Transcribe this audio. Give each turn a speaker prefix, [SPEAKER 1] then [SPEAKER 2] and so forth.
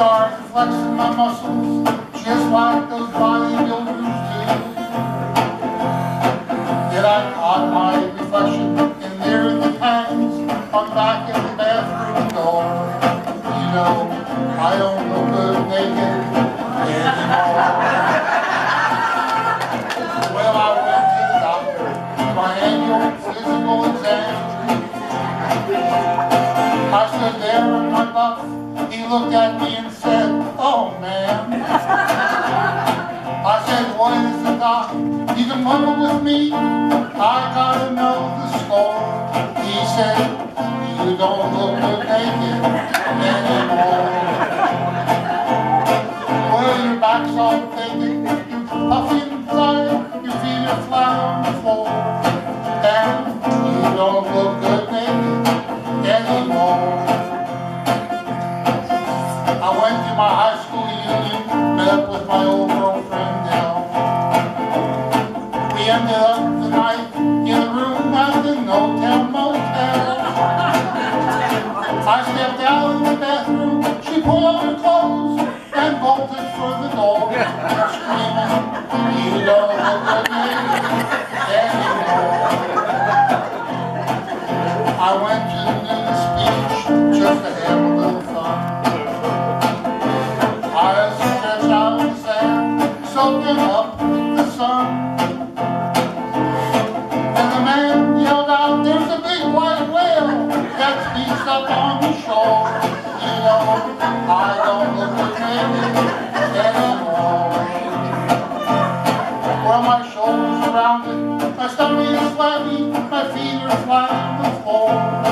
[SPEAKER 1] started flexing my muscles just like those bodybuilders do. Then I caught my reflection in there in the pants on back of the bathroom door. You know, I don't He looked at me and said, oh man. I said, what is the doc? You can mumble with me. I gotta know the score. He said, you don't look good naked anymore. To my high school reunion, met up with my old girlfriend Nell. We ended up the night in a room at the Hotel Motel. I stepped out in the bathroom, she pulled on her clothes and bolted for the door, soaking up the sun. And the man yelled out, there's a big white whale that's beached up on the shore. You know, I don't look at naked anymore. Well, my shoulders are rounded, my stomach is flabby, my feet are flat on the floor.